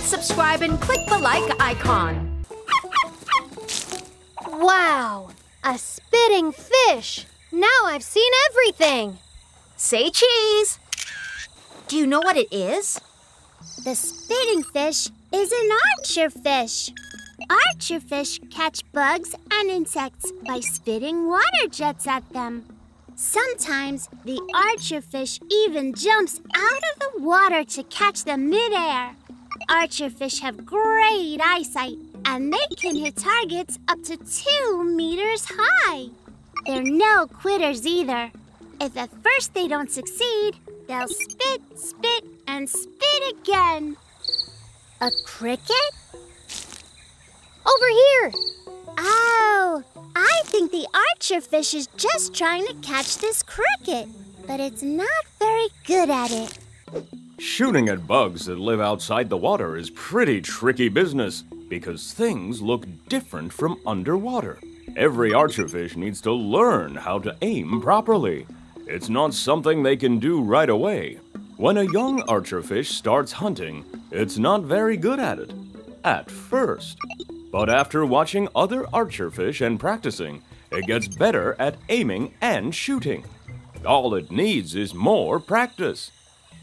subscribe and click the like icon. Wow, a spitting fish. Now I've seen everything. Say cheese. Do you know what it is? The spitting fish is an archerfish. Archerfish catch bugs and insects by spitting water jets at them. Sometimes the archerfish even jumps out of the water to catch them midair. Archerfish have great eyesight and they can hit targets up to two meters high. They're no quitters either. If at first they don't succeed, they'll spit, spit, and spit again. A cricket? Over here. Oh, I think the archerfish is just trying to catch this cricket, but it's not very good at it. Shooting at bugs that live outside the water is pretty tricky business because things look different from underwater. Every archerfish needs to learn how to aim properly. It's not something they can do right away. When a young archerfish starts hunting, it's not very good at it. At first. But after watching other archerfish and practicing, it gets better at aiming and shooting. All it needs is more practice.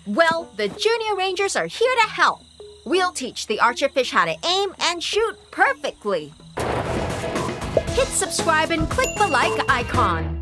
Well, the Junior Rangers are here to help. We'll teach the archerfish how to aim and shoot perfectly. Hit subscribe and click the like icon.